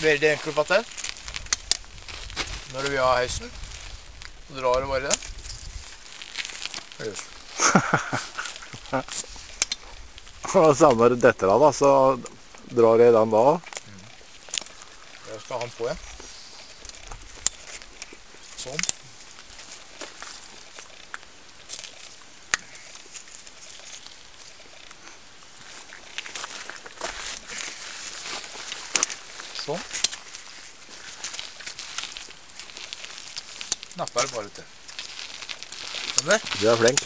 Veldig enkelt, Patel. Når du vil ha heisen, så drar du bare i den. Yes. Og samme når det detter av, da, så drar jeg den da. Jeg skal ha den på igjen. Sånn. Sånn. Napper det bare til. Skjønner? Du er flink.